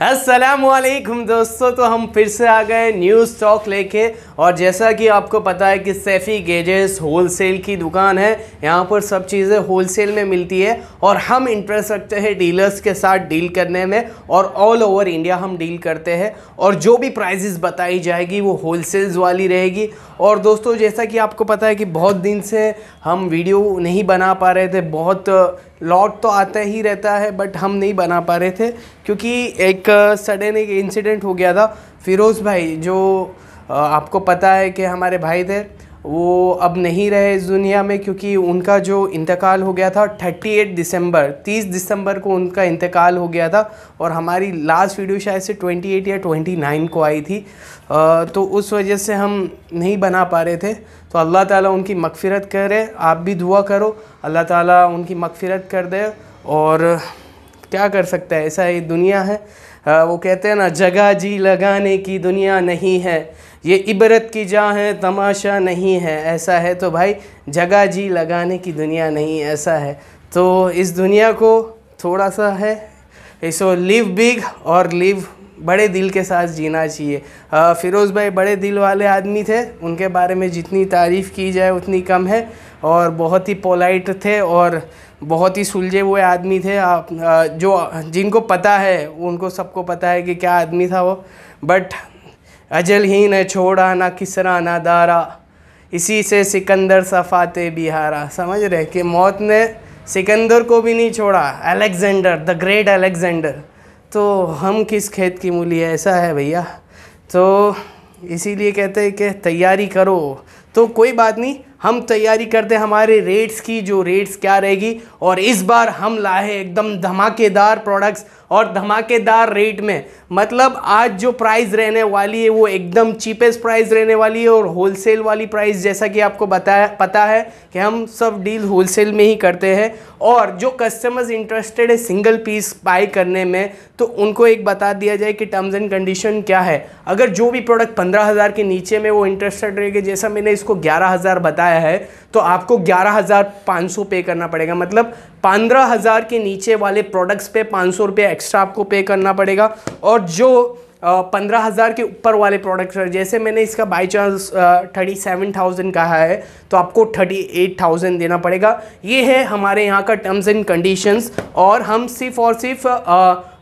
असलकुम दोस्तों तो हम फिर से आ गए न्यूज़ स्टॉक लेके। और जैसा कि आपको पता है कि सैफ़ी गेजेस होलसेल की दुकान है। यहाँ पर सब चीज़ें होलसेल में मिलती है और हम इंटरेस्ट रखते हैं डीलर्स के साथ डील करने में और ऑल ओवर इंडिया हम डील करते हैं। और जो भी प्राइजेस बताई जाएगी वो होलसेल्स वाली रहेगी। और दोस्तों, जैसा कि आपको पता है कि बहुत दिन से हम वीडियो नहीं बना पा रहे थे, बहुत लॉट तो आता ही रहता है बट हम नहीं बना पा रहे थे, क्योंकि एक सडन एक इंसिडेंट हो गया था। फिरोज़ भाई, जो आपको पता है कि हमारे भाई थे वो अब नहीं रहे इस दुनिया में क्योंकि उनका जो इंतकाल हो गया था 38 दिसंबर 30 दिसंबर को उनका इंतकाल हो गया था और हमारी लास्ट वीडियो शायद से 28 या 29 को आई थी। तो उस वजह से हम नहीं बना पा रहे थे। तो अल्लाह ताला उनकी मगफ़िरत करे, आप भी दुआ करो, अल्लाह ताला उनकी मगफ़िरत कर दे और क्या कर सकता है, ऐसा ही दुनिया है। वो कहते हैं ना, जगह जी लगाने की दुनिया नहीं है। ये इबरत की जा है, तमाशा नहीं है। ऐसा है तो भाई, जगह जी लगाने की दुनिया नहीं, ऐसा है। तो इस दुनिया को थोड़ा सा है सो लिव बिग और लिव बड़े दिल के साथ जीना चाहिए। फ़िरोज़ भाई बड़े दिल वाले आदमी थे, उनके बारे में जितनी तारीफ़ की जाए उतनी कम है। और बहुत ही पोलाइट थे और बहुत ही सुलझे हुए आदमी थे। आप जो, जिनको पता है, उनको सबको पता है कि क्या आदमी था वो। बट अजल ही न छोड़ा ना किसरा, ना दारा। इसी से सिकंदर सफ़ाते बिहारा। समझ रहे कि मौत ने सिकंदर को भी नहीं छोड़ा, अलेक्जेंडर, द ग्रेट अलेक्जेंडर। तो हम किस खेत की मूली है? ऐसा है भैया। तो इसीलिए कहते हैं कि तैयारी करो। तो कोई बात नहीं हम तैयारी करते हैं हमारे रेट्स की, जो रेट्स क्या रहेगी। और इस बार हम लाए एकदम धमाकेदार प्रोडक्ट्स और धमाकेदार रेट में। मतलब आज जो प्राइस रहने वाली है, वो एकदम चीपेस्ट प्राइस रहने वाली है और होलसेल वाली प्राइस जैसा कि आपको बताया, पता है कि हम सब डील होलसेल में ही करते हैं। और जो कस्टमर्स इंटरेस्टेड है सिंगल पीस बाई करने में तो उनको एक बता दिया जाए कि टर्म्स एंड कंडीशन क्या है। अगर जो भी प्रोडक्ट पंद्रह हज़ार के नीचे में वो इंटरेस्टेड रहेगा, जैसा मैंने इसको ग्यारह हज़ार बताया है तो आपको ग्यारह हज़ार पाँच सौ पे करना पड़ेगा। मतलब पंद्रह हज़ार के नीचे वाले प्रोडक्ट्स पे पाँच सौ एक्स्ट्रा आपको पे करना पड़ेगा। और जो पंद्रह हज़ार के ऊपर वाले प्रोडक्ट्स हैं, जैसे मैंने इसका by chance thirty seven thousand कहा है तो आपको थर्टी एट थाउज़ेंड देना पड़ेगा। ये है हमारे यहाँ का टर्म्स एंड कंडीशंस और हम सिर्फ़ और सिर्फ़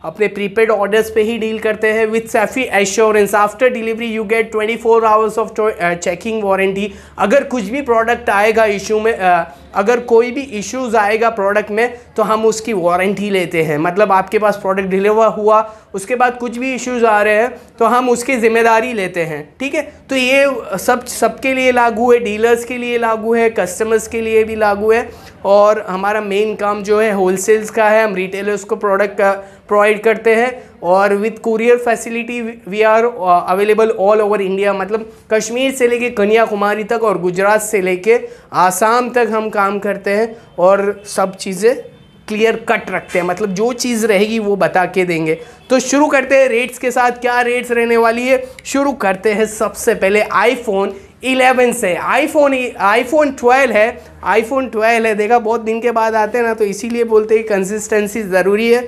अपने प्रीपेड ऑर्डर्स पे ही डील करते हैं with Saifi assurance after delivery you get 24 four hours of checking warranty अगर कुछ भी प्रोडक्ट आएगा इशू में uh, अगर कोई भी इश्यूज़ आएगा प्रोडक्ट में तो हम उसकी वारंटी लेते हैं। मतलब आपके पास प्रोडक्ट डिलीवर हुआ उसके बाद कुछ भी इश्यूज़ आ रहे हैं तो हम उसकी ज़िम्मेदारी लेते हैं। ठीक है? तो ये सब सबके लिए लागू है डीलर्स के लिए लागू है कस्टमर्स के लिए भी लागू है। और हमारा मेन काम जो है होलसेल्स का है। हम रिटेलर्स को प्रोडक्ट प्रोवाइड करते हैं और with courier facility we are available all over India मतलब कश्मीर से लेके कन्याकुमारी तक और गुजरात से लेके आसाम तक हम काम करते हैं और सब चीज़ें क्लियर कट रखते हैं। मतलब जो चीज़ रहेगी वो बता के देंगे। तो शुरू करते हैं रेट्स के साथ। क्या रेट्स रहने वाली है? शुरू करते हैं सबसे पहले आईफोन 11 से। आईफोन आईफोन 12 है। आईफोन 12 है। देखा, बहुत दिन के बाद आते हैं ना तो इसीलिए बोलते हैं कंसिस्टेंसी ज़रूरी है।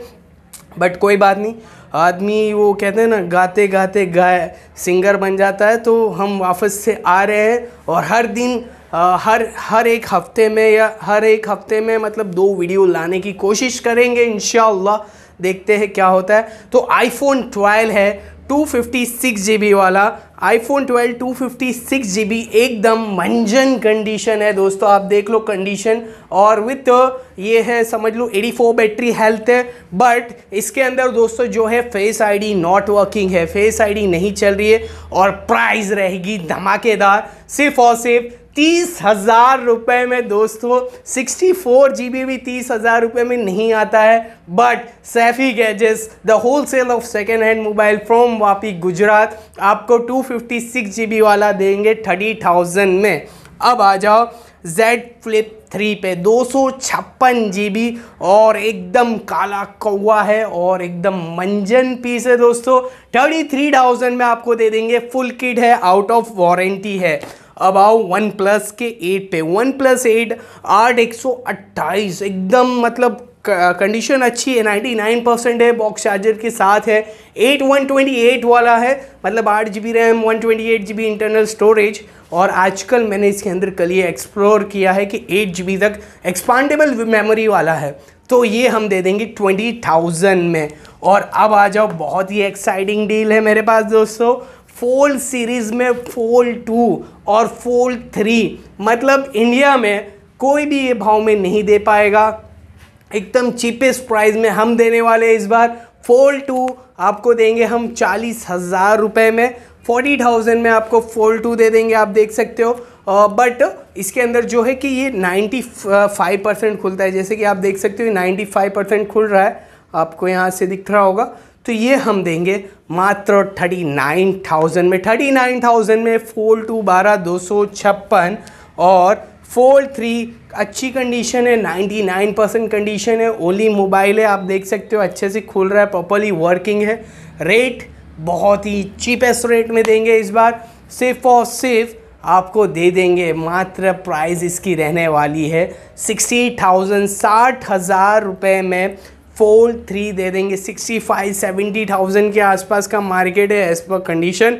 बट कोई बात नहीं आदमी वो कहते हैं ना गाते गाते गाय सिंगर बन जाता है तो हम वापस से आ रहे हैं और हर दिन आ, हर हर एक हफ़्ते में या हर एक हफ़्ते में मतलब दो वीडियो लाने की कोशिश करेंगे इन देखते हैं क्या होता है। तो आईफोन 12 है two fifty six G B वाला iPhone 12 two fifty six G B एकदम मंजन कंडीशन है दोस्तों, आप देख लो कंडीशन और विथ ये है, समझ लो 84 बैटरी हेल्थ है बट इसके अंदर दोस्तों जो है फेस आईडी नॉट वर्किंग है फेस आईडी नहीं चल रही है और प्राइस रहेगी धमाकेदार, सिर्फ़ और सिर्फ़ तीस हज़ार रुपये में दोस्तों सिक्सटी फोर जी बी भी तीस हज़ार रुपये में नहीं आता है but Saifi gauges the wholesale of second hand mobile from Vapi Gujarat आपको two fifty six G B वाला देंगे थर्टी थाउज़ेंड में। अब आ जाओ, Z फ्लिप थ्री पे दो सौ छप्पन जी बी और एकदम काला कौवा है और एकदम मंजन पीस है दोस्तों। थर्टी थ्री थाउज़ेंड में आपको दे देंगे फुल किट है आउट ऑफ़ वारंटी है। अब आओ वन प्लस के एट पे, वन प्लस एट, आठ, एक सौ अट्ठाईस, एकदम मतलब कंडीशन अच्छी है 99 परसेंट है बॉक्स चार्जर के साथ है। एट वन ट्वेंटी एट वाला है मतलब आठ G B RAM one twenty eight G B internal storage और आजकल मैंने इसके अंदर कल ये एक्सप्लोर किया है कि एट जी बी तक एक्सपांडेबल मेमोरी वाला है। तो ये हम दे देंगे ट्वेंटी थाउज़ेंड में। और अब आ जाओ, बहुत ही एक्साइटिंग डील है मेरे पास, दोस्तों। फोल्ड सीरीज़ में फोल टू और फोल थ्री मतलब इंडिया में कोई भी ये भाव में नहीं दे पाएगा। एकदम चीपेस्ट प्राइस में हम देने वाले इस बार। फोल टू आपको देंगे हम चालीस हज़ार रुपये में। फोर्टी थाउज़ेंड में आपको फोल टू दे देंगे आप देख सकते हो। बट uh, इसके अंदर जो है कि ये नाइन्टी फाइव परसेंट खुलता है। जैसे कि आप देख सकते हो नाइन्टी फाइव परसेंट खुल रहा है। आपको यहाँ से दिख रहा होगा। तो ये हम देंगे मात्र थर्टी नाइन थाउज़ेंड में। थर्टी नाइन थाउज़ेंड में फोल्ड टू बारह दो सौ छप्पन और फोल्ड थ्री अच्छी कंडीशन है, नाइन्टी नाइन परसेंट कंडीशन है। ओली मोबाइल है, आप देख सकते हो, अच्छे से खुल रहा है प्रॉपरली वर्किंग है। रेट बहुत ही चीपेस्ट रेट में देंगे इस बार। सिर्फ़ और सिर्फ़ आपको दे देंगे, मात्र प्राइस इसकी रहने वाली है। सिक्सटी थाउज़ेंड साठ हज़ार रुपये में फोल्ड थ्री दे देंगे। सिक्सटी फाइव, सेवेंटी थाउज़ेंड के आसपास का मार्केट है एज पर कंडीशन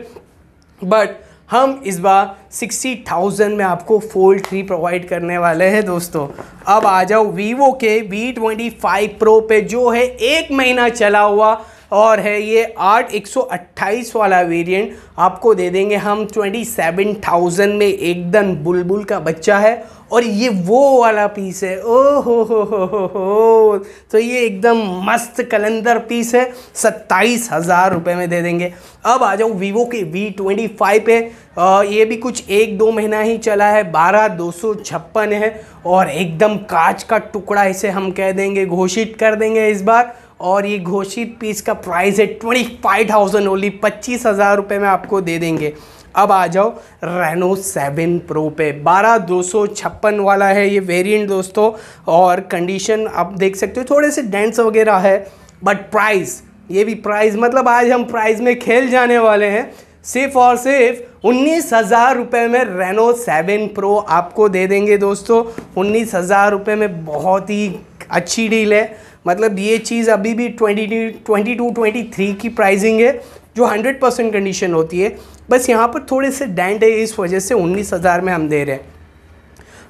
बट हम इस बार सिक्सटी थाउज़ेंड में आपको फोल्ड थ्री प्रोवाइड करने वाले हैं दोस्तों। अब आ जाओ वीवो के वी ट्वेंटी फाइव प्रो पे, जो है एक महीना चला हुआ। और है ये आठ एक सौ अट्ठाईस वाला वेरिएंट आपको दे देंगे हम ट्वेंटी सेवन थाउज़ेंड में एकदम बुलबुल का बच्चा है और ये वो वाला पीस है। ओ हो हो हो हो तो ये एकदम मस्त कलंदर पीस है। सत्ताईस हज़ार रुपये में दे देंगे। अब आ जाओ वीवो के वी ट्वेंटी फाइव पे। आ, ये भी कुछ एक दो महीना ही चला है। बारह दो सौ छप्पन है और एकदम कांच का टुकड़ा इसे हम कह देंगे घोषित कर देंगे इस बार। और ये घोषित पीस का प्राइस है ट्वेंटी फाइव थाउज़ेंड ओनली पच्चीस हज़ार रुपये में आपको दे देंगे। अब आ जाओ रेनो सेवन प्रो पे। बारह दो सौ छप्पन वाला है ये वेरिएंट दोस्तों, और कंडीशन आप देख सकते हो, थोड़े से डेंट्स वगैरह है बट प्राइस ये भी प्राइस मतलब आज हम प्राइस में खेल जाने वाले हैं। सिर्फ़ और सिर्फ़ उन्नीस हज़ार रुपये में रेनो सेवन प्रो आपको दे देंगे दोस्तों। उन्नीस हज़ार रुपये में बहुत ही अच्छी डील है। मतलब ये चीज़ अभी भी twenty twenty two, twenty three की प्राइसिंग है, जो हंड्रेड परसेंट कंडीशन होती है। बस यहाँ पर थोड़े से डेंट है, इस वजह से उन्नीस हज़ार में हम दे रहे हैं।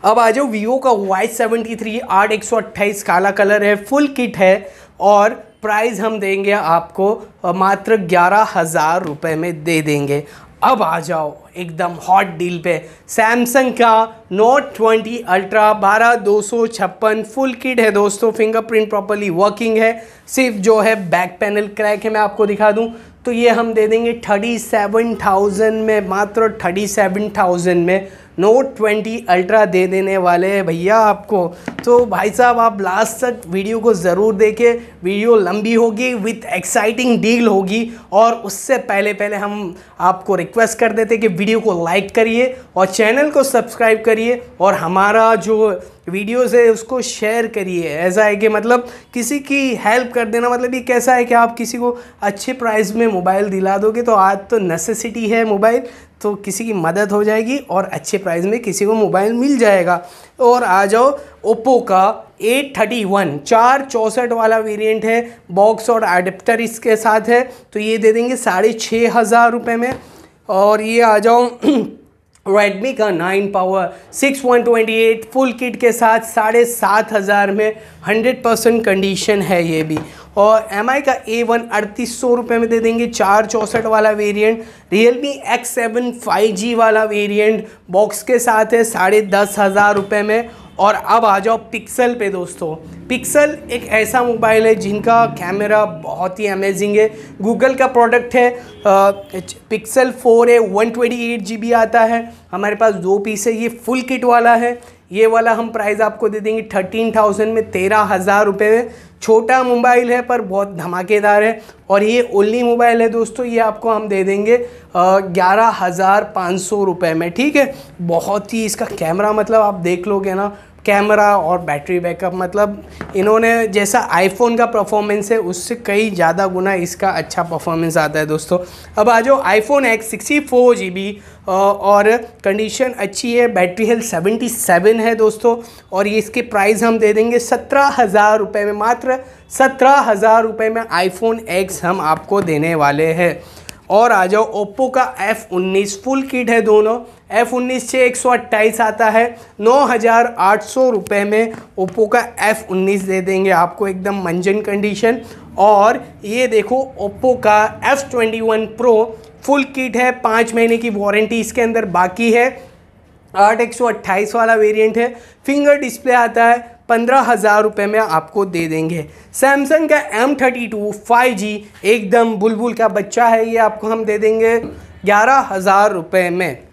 अब आ जाओ वीवो का वाई सेवेंटी थ्री आठ एक सौ अट्ठाईस काला कलर है, फुल किट है, और प्राइस हम देंगे आपको मात्र ग्यारह हज़ार रुपये में दे देंगे। अब आ जाओ, एकदम हॉट डील पे। सैमसंग का नोट 20 अल्ट्रा बारह दो सौ छप्पन फुल किट है दोस्तों फिंगरप्रिंट प्रॉपरली वर्किंग है। सिर्फ़ जो है बैक पैनल क्रैक है, मैं आपको दिखा दूँ। तो ये हम दे देंगे थर्टी सेवन थाउज़ेंड में, मात्र थर्टी सेवन थाउज़ेंड में। नोट ट्वेंटी अल्ट्रा दे देने वाले हैं भैया आपको। तो भाई साहब, आप लास्ट तक वीडियो को ज़रूर देखें। वीडियो लंबी होगी विथ एक्साइटिंग डील होगी। और उससे पहले पहले हम आपको रिक्वेस्ट कर देते कि वीडियो को लाइक करिए और चैनल को सब्सक्राइब करिए। और हमारा जो वीडियोज़ है, उसको शेयर करिए। ऐसा है कि मतलब किसी की हेल्प कर देना मतलब ये कैसा है कि आप किसी को अच्छे प्राइस में मोबाइल दिला दोगे तो आज तो नेसेसिटी है मोबाइल तो किसी की मदद हो जाएगी और अच्छे प्राइस में किसी को मोबाइल मिल जाएगा। और आ जाओ ओप्पो का एट थर्टी वन चार चौंसठ वाला वेरिएंट है बॉक्स और एडेप्टर इसके साथ है तो ये दे देंगे साढ़े छः हज़ार रुपये में। और ये आ जाओ रेडमी का nine power six one twenty eight full kit के साथ साढ़े सात हज़ार में हंड्रेड परसेंट कंडीशन है ये भी। और एम आई का ए वन अड़तीस सौ रुपये में दे देंगे, चार चौंसठ वाला variant Realme X seven five G वाला वेरिएंट बॉक्स के साथ है साढ़े दस हज़ार रुपये में। और अब आ जाओ पिक्सल पे दोस्तों। पिक्सल एक ऐसा मोबाइल है जिनका कैमरा बहुत ही अमेजिंग है। गूगल का प्रोडक्ट है पिक्सल फोर है one twenty eight G B आता है। हमारे पास दो पीस है, ये फुल किट वाला है। ये वाला हम प्राइस आपको दे देंगे थर्टीन थाउज़ेंड में तेरह हज़ार रुपये में। छोटा मोबाइल है, पर बहुत धमाकेदार है। और ये ओनली मोबाइल है दोस्तों, ये आपको हम दे देंगे ग्यारह हज़ार पाँच सौ रुपये में, ठीक है? बहुत ही इसका कैमरा मतलब आप देख लोगे ना कैमरा और बैटरी बैकअप मतलब इन्होंने जैसा आईफोन का परफॉर्मेंस है, उससे कई ज़्यादा गुना इसका अच्छा परफॉर्मेंस आता है दोस्तों। अब आ जाओ iPhone X sixty four G B और कंडीशन अच्छी है बैटरी हेल्थ सेवेंटी सेवन है दोस्तों, और ये इसके प्राइस हम दे देंगे सत्रह हज़ार रुपये में, मात्र सत्रह हज़ार रुपये में आईफोन एक्स हम आपको देने वाले हैं। और आ जाओ ओप्पो का एफ़ उन्नीस, फुल किट है दोनों। एफ़ उन्नीस से एक सौ अट्ठाईस आता है। नौ हज़ार आठ सौ रुपये में ओप्पो का एफ़ उन्नीस दे देंगे आपको एकदम मंजन कंडीशन और ये देखो ओप्पो का F twenty one pro full kit है, पाँच महीने की वारंटी इसके अंदर बाकी है। आठ एक सौ अट्ठाईस वाला वेरिएंट है। फिंगर डिस्प्ले आता है। पंद्रह हज़ार रुपये में आपको दे देंगे। सैमसंग का M thirty two five G एकदम बुलबुल का बच्चा है, ये आपको हम दे देंगे ग्यारह हज़ार रुपये में।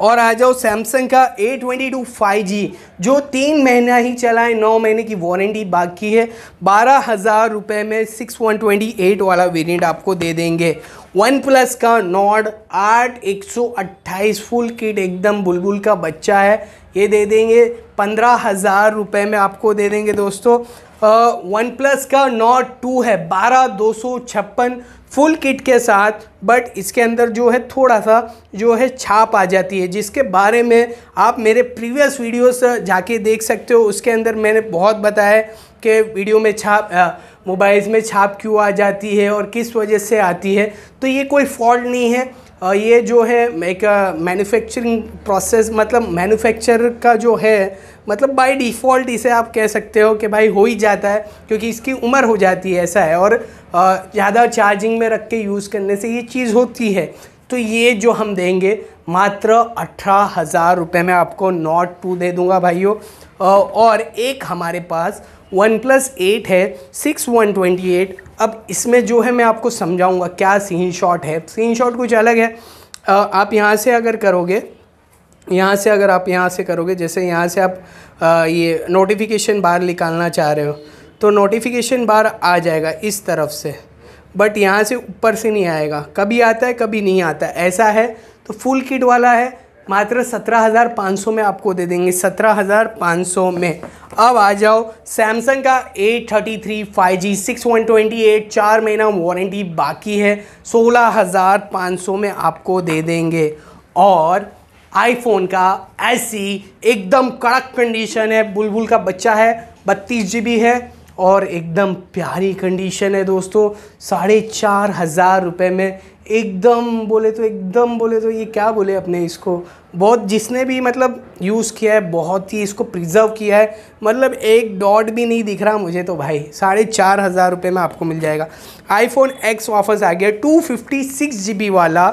और आ जाओ सैमसंग का A twenty two five G जो तीन महीना ही चला है, नौ महीने की वारंटी बाकी है। बारह हज़ार रुपये में सिक्स वन ट्वेंटी एट वाला वेरिएंट आपको दे देंगे। वन प्लस का नॉड आठ एक सौ अट्ठाईस फुल किट एकदम बुलबुल का बच्चा है। ये दे देंगे, पंद्रह हज़ार रुपये में आपको दे देंगे दोस्तों। वन प्लस का नॉट टू है, बारह दो सौ छप्पन फुल किट के साथ बट इसके अंदर जो है थोड़ा सा जो है छाप आ जाती है, जिसके बारे में आप मेरे प्रीवियस वीडियोस जाके देख सकते हो। उसके अंदर मैंने बहुत बताया कि वीडियो में छाप मोबाइल्स में छाप क्यों आ जाती है और किस वजह से आती है। तो ये कोई फॉल्ट नहीं है। ये जो है, एक मैन्युफैक्चरिंग प्रोसेस मतलब मैन्युफैक्चर का जो है मतलब बाय डिफ़ॉल्ट इसे आप कह सकते हो कि भाई हो ही जाता है, क्योंकि इसकी उम्र हो जाती है, ऐसा है। और ज़्यादा चार्जिंग में रख के यूज़ करने से ये चीज़ होती है। तो ये जो हम देंगे, मात्र अठारह हज़ार रुपये में आपको नॉट टू दे दूँगा भाइयों। और एक हमारे पास वन प्लस एट है, सिक्स वन ट्वेंटी एट। अब इसमें जो है मैं आपको समझाऊँगा क्या सीन शॉट है। सीन शॉट कुछ अलग है। आप यहाँ से अगर करोगे, यहाँ से अगर आप यहाँ से करोगे, जैसे यहाँ से आप ये नोटिफिकेशन बार निकालना चाह रहे हो तो नोटिफिकेशन बार आ जाएगा इस तरफ़ से। बट यहाँ से ऊपर से नहीं आएगा। कभी आता है, कभी नहीं आता। ऐसा है तो फुल किट वाला है मात्र सत्रह हज़ार पाँच सौ में आपको दे देंगे, सत्रह हज़ार पाँच सौ में। अब आ जाओ सैमसंग का A thirty three five G six one twenty eight चार महीना वारंटी बाकी है, सोलह हज़ार पाँच सौ में आपको दे देंगे। और आईफोन का ऐसी एकदम कड़क कंडीशन है, बुलबुल का बच्चा है, बत्तीस जी है, और एकदम प्यारी कंडीशन है दोस्तों, साढ़े चार हज़ार रुपये में एकदम बोले तो एकदम बोले तो ये क्या बोले अपने इसको? बहुत, जिसने भी मतलब यूज़ किया है, बहुत ही इसको प्रिजर्व किया है। मतलब एक डॉट भी नहीं दिख रहा मुझे तो भाई, साढ़े चार हज़ार रुपये में आपको मिल जाएगा। आईफोन एक्स वापस आ गया two fifty six G B वाला।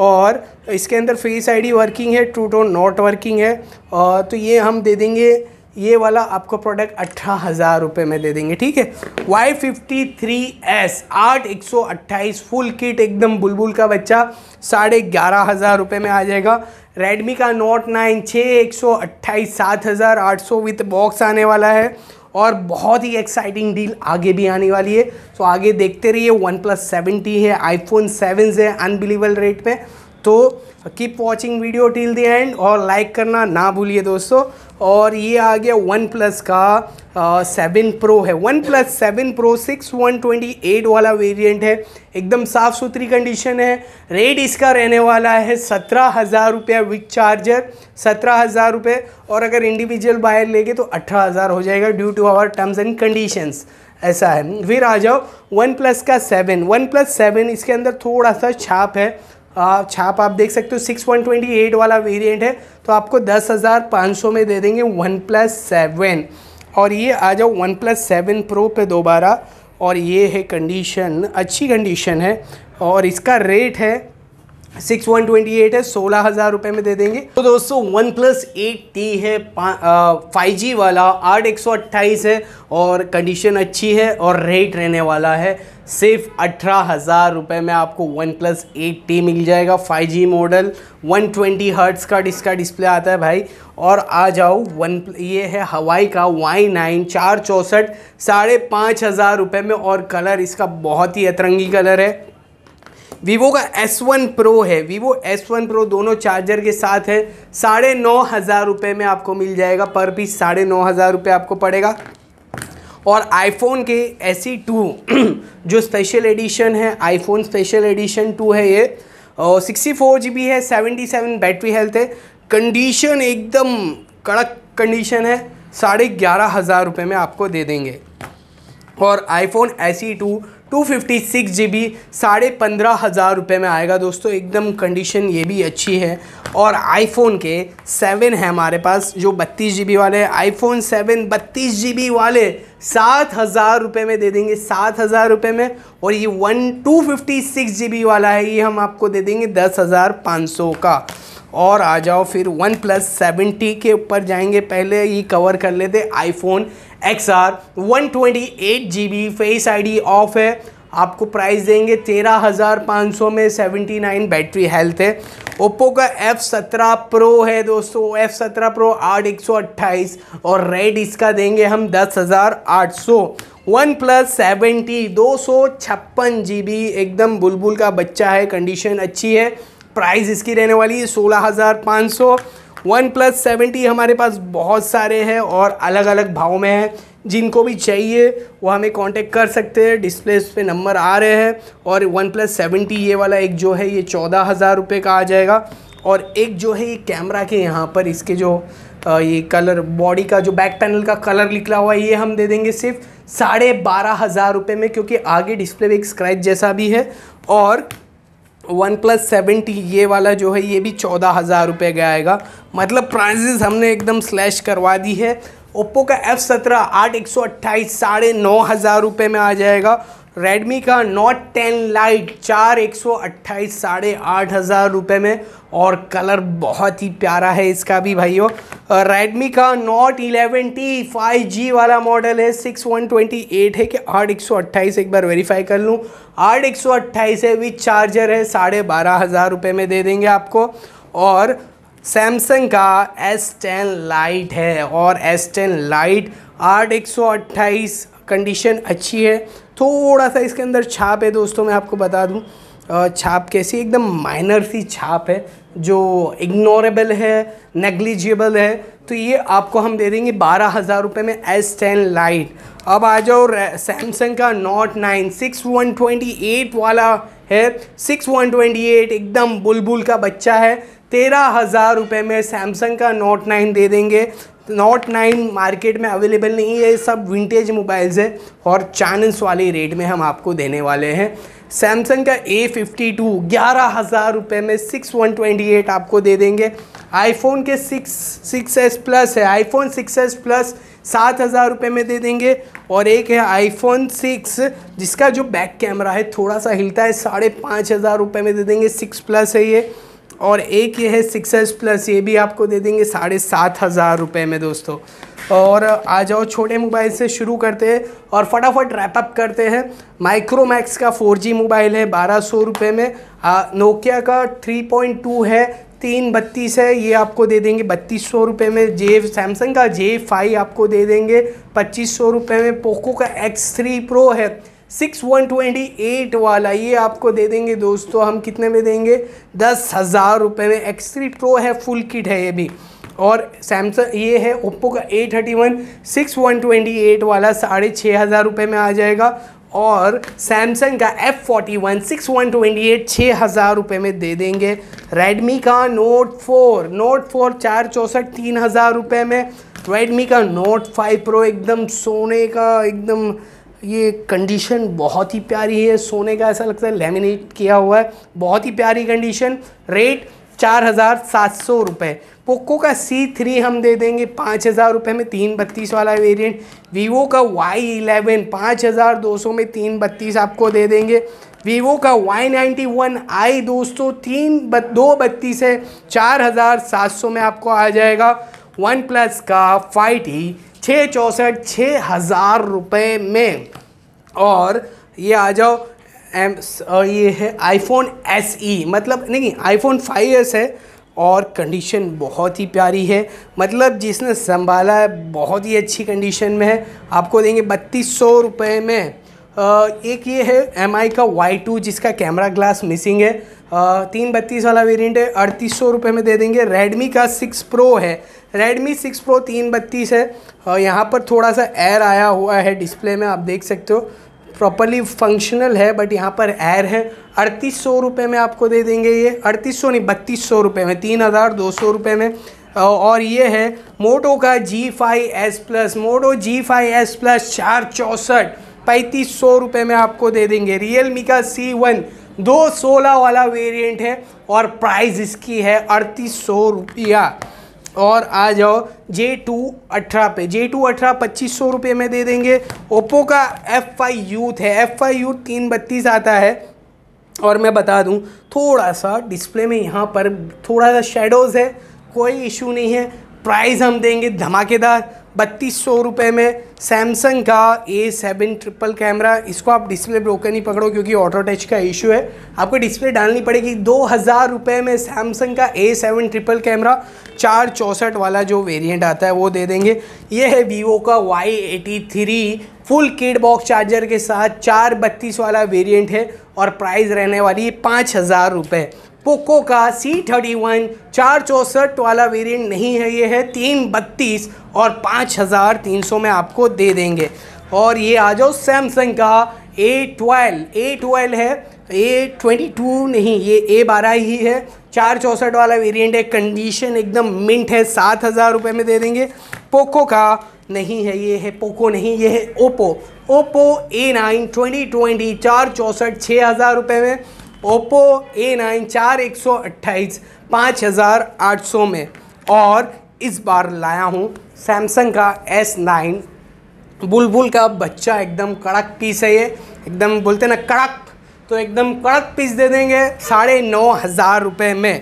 और इसके अंदर फेस आईडी वर्किंग है टू टोन नॉट वर्किंग है। और तो ये हम दे देंगे ये वाला आपको प्रोडक्ट अठारह हज़ार रुपये में दे देंगे, ठीक है? वाई फिफ्टी थ्री एस आठ एक सौ अट्ठाईस फुल किट एकदम बुलबुल का बच्चा, साढ़े ग्यारह हज़ार रुपये में आ जाएगा। रेडमी का नोट नाइन छः एक सौ अट्ठाईस, सात हज़ार आठ सौ विथ बॉक्स आने वाला है और बहुत ही एक्साइटिंग डील आगे भी आने वाली है। तो आगे देखते रहिए वन प्लस सेवेंटी है आईफोन सेवन है अनबिलीवल रेट में। तो keep watching video till the end और लाइक करना ना भूलिए दोस्तों। और ये आ गया वन प्लस का सेवन प्रो है। One plus seven pro six one twenty eight वाला वेरिएंट है। एकदम साफ़ सुथरी कंडीशन है। रेट इसका रहने वाला है सत्रह हज़ार रुपया विथ चार्जर सत्रह हज़ार रुपये। और अगर इंडिविजुअल बायर लेंगे तो अठारह हज़ार हो जाएगा due to our terms and conditions ऐसा है। फिर आ जाओ वन प्लस का सेवन वन प्लस सेवन इसके अंदर थोड़ा सा छाप है। छाप, आप देख सकते हो सिक्स वन ट्वेंटी एट वाला वेरिएंट है तो आपको दस हज़ार पाँच सौ में दे देंगे वन प्लस सेवन। और ये आ जाओ, वन प्लस सेवन प्रो पे दोबारा, और ये है कंडीशन अच्छी कंडीशन है, और इसका रेट है सिक्स वन ट्वेंटी एट है, सोलह हज़ार रुपये में दे देंगे। तो दोस्तों, वन प्लस एट टी है फाइव जी वाला, आठ एक सौ अट्ठाईस है, और कंडीशन अच्छी है, और रेट रहने वाला है। सिर्फ़ अठारह हज़ार रुपये में आपको वन प्लस एट टी मिल जाएगा, five G model. One twenty hertz का इसका डिस्प्ले आता है भाई। और आ जाओ, वन ये है हवाई का वाई नाइन चार चौंसठ, साढ़े पाँच हज़ार रुपये में, और कलर इसका बहुत ही अतरंगी कलर है। वीवो का एस वन प्रो है। वीवो एस वन प्रो दोनों चार्जर के साथ है। साढ़े नौ हज़ार रुपये में आपको मिल जाएगा। पर पीस साढ़े नौ हज़ार रुपये आपको पड़ेगा। और आईफोन के एस टू जो स्पेशल एडिशन है आईफोन स्पेशल एडिशन टू है ये। और सिक्सटी फोर जी बी है सेवेंटी सेवन बैटरी हेल्थ है। कंडीशन एकदम कड़क कंडीशन है। साढ़े ग्यारह हज़ार रुपये में आपको दे देंगे। और iPhone S two two fifty six G B साढ़े पंद्रह हज़ार रुपये में आएगा दोस्तों। एकदम कंडीशन ये भी अच्छी है। और आईफोन के सेवन है हमारे पास, जो बत्तीस जी बी वाले। आईफोन सेवन बत्तीस जी बी वाले सात हज़ार रुपये में दे देंगे, सात हज़ार रुपये में। और ये one two fifty six G B वाला है, ये हम आपको दे देंगे दस हज़ार पाँच सौ का। और आ जाओ फिर वन प्लस सेवेंटी के ऊपर जाएँगे। पहले ये कवर कर लेते iPhone X R one twenty eight G B face I D off है। आपको प्राइस देंगे तेरह हज़ार पाँच सौ में सेवेंटी नाइन बैटरी हेल्थ है। ओप्पो का एफ़ सत्रह प्रो है दोस्तों। एफ़ सत्रह प्रो आठ एक सौ अट्ठाईस और रेड इसका देंगे हम दस हज़ार आठ सौ। वन प्लस सेवेंटी दो सौ छप्पन जी बी एकदम बुलबुल का बच्चा है कंडीशन अच्छी है। प्राइस इसकी रहने वाली है सोलह हज़ार पाँच सौ। वन प्लस सेवेंटी हमारे पास बहुत सारे हैं और अलग अलग भाव में हैं। जिनको भी चाहिए, वो हमें कांटेक्ट कर सकते हैं। डिस्प्ले पे नंबर आ रहे हैं और वन प्लस सेवेंटी ये वाला एक जो है, ये चौदह हज़ार रुपये का आ जाएगा। और एक जो है, ये कैमरा के यहाँ पर इसके जो ये कलर बॉडी का जो बैक पैनल का कलर निकला हुआ है, ये हम दे देंगे सिर्फ़ साढ़े बारह हज़ार रुपये में, क्योंकि आगे डिस्प्ले पे एक स्क्रैच जैसा भी है। और वन प्लस सेवेंटी, ये वाला जो है, ये भी चौदह हज़ार रुपये का आएगा। मतलब प्राइजेस हमने एकदम स्लैश करवा दी है। ओप्पो का एफ़ सत्रह आठ एक सौ अट्ठाईस, साढ़े नौ हज़ार रुपये में आ जाएगा। रेडमी का नोट टेन लाइट चार एक सौ अट्ठाईस साढ़े आठ हज़ार रुपये में और कलर बहुत ही प्यारा है इसका भी भाइयों। रेडमी का note eleven T five G वाला मॉडल है सिक्स वन ट्वेंटी एट है कि आठ एक सौ अट्ठाईस एक बार वेरीफाई कर लूँ। आठ एक सौ अट्ठाईस है विथ चार्जर है, साढ़े बारह हज़ार रुपये में दे देंगे आपको। और सैमसंग का एस टेन लाइट है और एस टेन लाइट आठ एक सौ अट्ठाईस कंडीशन अच्छी है। थोड़ा सा इसके अंदर छाप है दोस्तों, मैं आपको बता दूँ। छाप कैसी, एकदम माइनर सी छाप है, जो इग्नोरेबल है नेग्लिजिबल है। तो ये आपको हम दे देंगे बारह हज़ार रुपये में एस टेन लाइट अब आ जाओ सैमसंग का note nine six one twenty eight वाला है। सिक्स वन ट्वेंटी एट एकदम बुलबुल का बच्चा है। तेरह हज़ार रुपये में सैमसंग का नोट नाइन दे देंगे। नोट नाइन मार्केट में अवेलेबल नहीं है, ये सब विंटेज मोबाइल्स है और चाइनीस वाले रेट में हम आपको देने वाले हैं। सैमसंग का ए फिफ्टी टू ग्यारह हज़ार रुपये में सिक्स वन ट्वेंटी एट आपको दे देंगे। आईफोन के सिक्स सिक्स एस प्लस है आईफोन सिक्स एस प्लस सात हज़ार रुपये में दे देंगे। और एक है आईफोन सिक्स जिसका जो बैक कैमरा है, थोड़ा सा हिलता है, साढ़े पाँच हज़ार रुपये में दे देंगे सिक्स प्लस है ये। और एक ये है सिक्स एस प्लस ये भी आपको दे देंगे साढ़े सात हज़ार रुपये में दोस्तों। और आ जाओ, छोटे मोबाइल से शुरू करते हैं और फटाफट रैपअप करते हैं। माइक्रोमैक्स का फोर जी मोबाइल है, बारह सौ रुपये में। नोकिया का थ्री पॉइंट टू है, तीन बत्तीस है, ये आपको दे देंगे बत्तीस सौ रुपये में। जे सैमसंग का जे फाइव आपको दे देंगे पच्चीस सौ रुपये में। पोको का एक्स थ्री प्रो है सिक्स वन ट्वेंटी एट वाला, ये आपको दे देंगे दोस्तों, हम कितने में देंगे? दस हज़ार रुपये में। एक्स थ्री प्रो है फुल किट है ये भी। और सैमसंग ये है ओप्पो का A thirty one six one twenty eight वाला, साढ़े छः हज़ार रुपये में आ जाएगा। और सैमसंग का F forty one six one twenty eight छः हज़ार रुपये में दे देंगे। रेडमी का नोट फोर नोट फोर चार चौंसठ, तीन हज़ार रुपये में। रेडमी का नोट फाइव प्रो एकदम सोने का, एकदम ये कंडीशन बहुत ही प्यारी है सोने का ऐसा लगता है लेमिनेट किया हुआ है। बहुत ही प्यारी कंडीशन रेट चार हज़ार सात सौ रुपये पोको का सी थ्री हम दे देंगे पाँच हज़ार रुपये में तीन बत्तीस वाला वेरिएंट वीवो का वाई इलेवन पाँच हज़ार दो सौ में तीन बत्तीस आपको दे देंगे। वीवो का वाई नाइन्टी वन आई दोस्तों तीन बत, दो बत्तीस है चार हज़ार सात सौ में आपको आ जाएगा। वन प्लस का फाइव टी छः चौंसठ छः हज़ार रुपये में। और ये आ जाओ, एम ये है आईफोन एस ई मतलब नहीं आईफोन फाइव एस है और कंडीशन बहुत ही प्यारी है। मतलब जिसने संभाला है, बहुत ही अच्छी कंडीशन में है। आपको देंगे बत्तीस सौ रुपये में। एक ये है एम आई का वाई टू जिसका कैमरा ग्लास मिसिंग है। तीन बत्तीस वाला वेरिएंट है, अड़तीस सौ रुपये में दे देंगे। रेडमी का सिक्स प्रो है। रेडमी सिक्स प्रो तीन बत्तीस है। यहाँ पर थोड़ा सा एयर आया हुआ है डिस्प्ले में, आप देख सकते हो। प्रॉपरली फंक्शनल है बट यहाँ पर एयर है। अड़तीस सौ रुपये में आपको दे देंगे ये। अड़तीस सौ नहीं, बत्तीस सौ रुपये में, तीन हज़ार दो सौ रुपये में। और ये है मोटो का G five S plus Moto G five S plus चार चौंसठ। पैंतीस सौ रुपये में आपको दे देंगे। रियल मी का सी वन दो सोलह वाला वेरिएंट है और प्राइस इसकी है अड़तीस सौ रुपया। और आ जाओ जे टू अठारह पे। जे टू अठारह पच्चीस सौ रुपये में दे देंगे। ओप्पो का एफ़ फाइव यूथ है। एफ़ फाइव यूथ तीन बत्तीस आता है। और मैं बता दूँ थोड़ा सा डिस्प्ले में यहाँ पर थोड़ा सा शेडोज़ है, कोई इशू नहीं है। प्राइस हम देंगे धमाकेदार। बत्तीस सौ रुपये में सैमसंग का ए सेवन ट्रिपल कैमरा इसको आप डिस्प्ले ब्रोकर नहीं पकड़ो क्योंकि ऑटो टच का इशू है। आपको डिस्प्ले डालनी पड़ेगी दो हज़ार रुपये में सैमसंग का ए सेवन ट्रिपल कैमरा चार चौंसठ वाला जो वेरिएंट आता है वो दे देंगे। ये है वीवो का Y eighty three full kit box charger के साथ। चार बत्तीस वाला वेरिएंट है और प्राइस रहने वाली है पाँच हज़ार रुपये पोको का सी थर्टी वन चार चौंसठ वाला वेरिएंट नहीं है, ये है तीन बत्तीस और पाँच हज़ार तीन सौ में आपको दे देंगे। और ये आ जाओ सैमसंग का ए ट्वेल्व ए ट्वेल्व है ए ट्वेंटी टू नहीं, ये ए बारह ही है। चार चौंसठ वाला वेरिएंट है कंडीशन एकदम मिंट है, सात हज़ार रुपये में दे देंगे। पोको का नहीं है, ये है पोको नहीं, ये है Oppo Oppo A nine twenty twenty चार चौंसठ छः हज़ार रुपये में। ओप्पो ए नाइन चार एक सौ अट्ठाईस पाँच हज़ार आठ सौ में। और इस बार लाया हूँ सैमसंग का एस नाइन। बुलबुल का बच्चा एकदम कड़क पीस है ये। एकदम बोलते ना, कड़क तो एकदम कड़क पीस दे देंगे साढ़े नौ हज़ार रुपये में।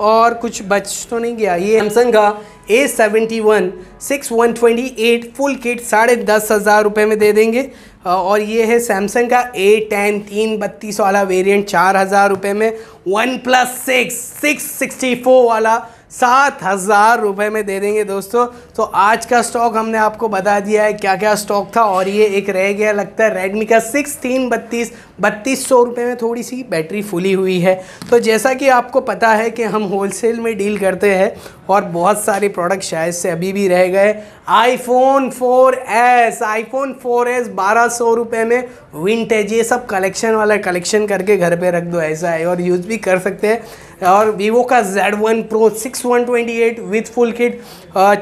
और कुछ बच तो नहीं गया। ये सैमसंग का A seventy one, six one twenty eight, full kit साढ़े दस हज़ार रुपये में दे देंगे। और ये है सैमसंग का ए टेन तीन बत्तीस वाला वेरिएंट चार हज़ार रुपये में one plus six six sixty four वाला, सात हज़ार रुपये में दे देंगे दोस्तों। तो आज का स्टॉक हमने आपको बता दिया है क्या क्या स्टॉक था और ये एक रह गया, लगता है रेडमी का सिक्स तीन बत्तीस बत्तीस सौ रुपये में थोड़ी सी बैटरी फुली हुई है। तो जैसा कि आपको पता है कि हम होलसेल में डील करते हैं और बहुत सारे प्रोडक्ट शायद से अभी भी रह गए। आईफोन 4s आईफोन 4s बारह सौ रुपये में विंटेज ये सब कलेक्शन वाला कलेक्शन करके घर पे रख दो, ऐसा है। और यूज़ भी कर सकते हैं। और वीवो का Z1 Pro 6128 with full kit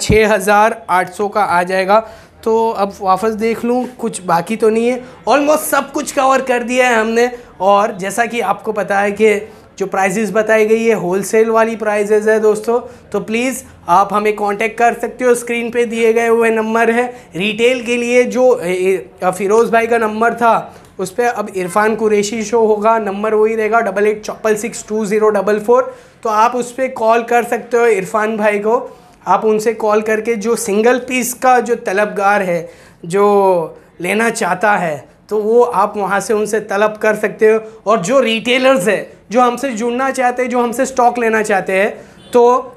छः हज़ार आठ सौ का आ जाएगा। तो अब वापस देख लूँ, कुछ बाकी तो नहीं है। ऑलमोस्ट सब कुछ कवर कर दिया है हमने। और जैसा कि आपको पता है कि जो प्राइजेस बताई गई है होलसेल वाली प्राइजेज है दोस्तों तो प्लीज़ आप हमें कांटेक्ट कर सकते हो। स्क्रीन पे दिए गए हुए नंबर है। रिटेल के लिए जो फ़िरोज़ भाई का नंबर था, उस पर अब इरफान कुरेशी शो होगा। नंबर वही रहेगा double eight Chaupal six two zero double four तो आप उस पर कॉल कर सकते हो इरफान भाई को। आप उनसे कॉल करके जो सिंगल पीस का जो तलबगार है, जो लेना चाहता है तो वो आप वहाँ से उनसे तलब कर सकते हो। और जो रिटेलर्स है, जो हमसे जुड़ना चाहते हैं, जो हमसे स्टॉक लेना चाहते हैं तो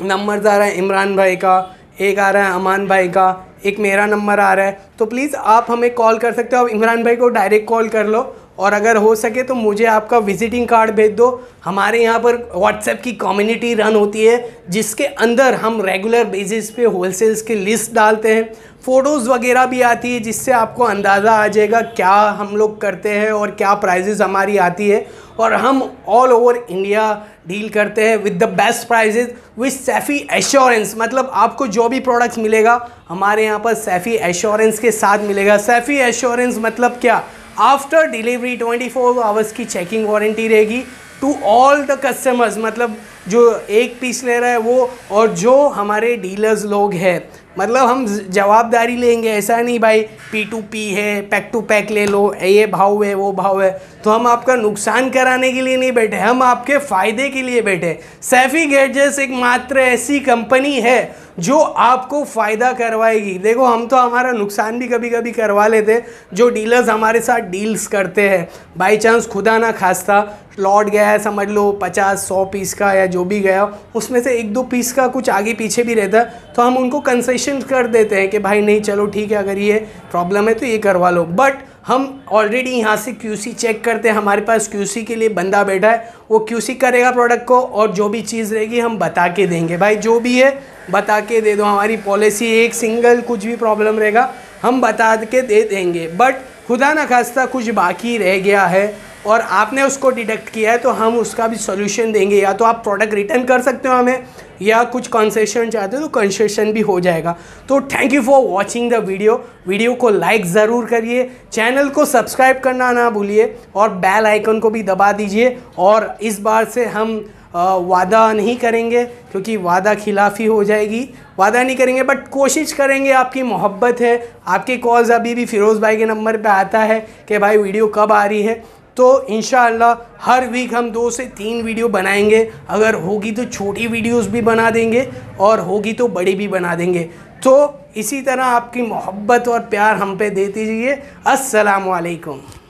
नंबर आ रहा है इमरान भाई का, एक आ रहा है अमान भाई का, एक मेरा नंबर आ रहा है। तो प्लीज़ आप हमें कॉल कर सकते हो। आप इमरान भाई को डायरेक्ट कॉल कर लो। और अगर हो सके तो मुझे आपका विजिटिंग कार्ड भेज दो। हमारे यहाँ पर व्हाट्सएप की कम्युनिटी रन होती है, जिसके अंदर हम रेगुलर बेसिस पे होलसेल्स की लिस्ट डालते हैं। फ़ोटोज़ वगैरह भी आती है, जिससे आपको अंदाज़ा आ जाएगा क्या हम लोग करते हैं और क्या प्राइजेस हमारी आती है। और हम ऑल ओवर इंडिया डील करते हैं with the best prices with Saifi assurance मतलब आपको जो भी प्रोडक्ट्स मिलेगा, हमारे यहाँ पर सैफ़ी एश्योरेंस के साथ मिलेगा। सैफ़ी एश्योरेंस मतलब क्या? आफ्टर डिलीवरी 24 फोर आवर्स की चेकिंग वारंटी रहेगी टू ऑल द कस्टमर्स मतलब जो एक पीस ले रहा है वो और जो हमारे डीलर्स लोग हैं मतलब हम जवाबदारी लेंगे, ऐसा नहीं भाई पी टू पी है पैक टू पैक ले लो, ये भाव है, वो भाव है। तो हम आपका नुकसान कराने के लिए नहीं बैठे, हम आपके फ़ायदे के लिए बैठे। सैफी गैजेट्स एक मात्र ऐसी कंपनी है जो आपको फ़ायदा करवाएगी। देखो, हम तो हमारा नुकसान भी कभी कभी करवा लेते जो डीलर्स हमारे साथ डील्स करते हैं। बाई चांस खुदा ना खास्ता लौट गया है, समझ लो, पचास, सौ पीस का या जो भी गया, उसमें से एक दो पीस का कुछ आगे पीछे भी रहता है तो हम उनको कंसेशन कर देते हैं कि भाई नहीं, चलो ठीक है, अगर ये प्रॉब्लम है तो ये करवा लो। बट हम ऑलरेडी यहाँ से क्यूसी चेक करते हैं। हमारे पास क्यूसी के लिए बंदा बैठा है। वो क्यूसी करेगा प्रोडक्ट को और जो भी चीज़ रहेगी हम बता के देंगे। भाई, जो भी है, बता के दे दो। हमारी पॉलिसी एक सिंगल कुछ भी प्रॉब्लम रहेगा, हम बता के दे देंगे। बट खुदा न खास्ता कुछ बाकी रह गया है। और आपने उसको डिटेक्ट किया है तो हम उसका भी सोल्यूशन देंगे। या तो आप प्रोडक्ट रिटर्न कर सकते हो हमें, या कुछ कंसेशन चाहते हो तो कंसेशन भी हो जाएगा। तो thank you for watching the video video को लाइक ज़रूर करिए। चैनल को सब्सक्राइब करना ना भूलिए और बेल आइकन को भी दबा दीजिए। और इस बार से हम वादा नहीं करेंगे, क्योंकि वादा खिलाफ़ी हो जाएगी। वादा नहीं करेंगे बट कोशिश करेंगे। आपकी मोहब्बत है। आपके कॉल्स अभी भी फ़िरोज़ भाई के नंबर पे आता है कि भाई वीडियो कब आ रही है? तो इन हर वीक हम दो से तीन वीडियो बनाएँगे। अगर होगी तो छोटी वीडियोस भी बना देंगे और होगी तो बड़ी भी बना देंगे। तो इसी तरह आपकी मोहब्बत और प्यार हम पे देती जाइए अस्सलाम वालेकुम